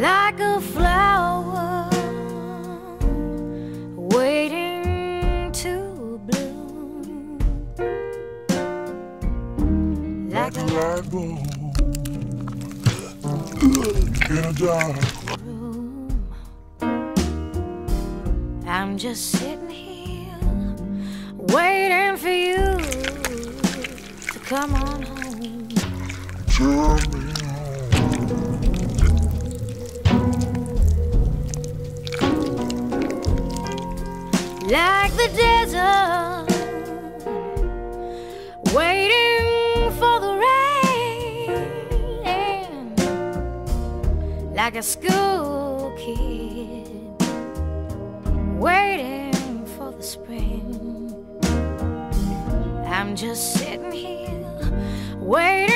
like a flower waiting to bloom, like a light bulb in a dark room. I'm just sitting here waiting for you to come on home. Turn me like the desert, waiting for the rain, like a school kid, waiting for the spring. I'm just sitting here, waiting.